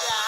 Yeah.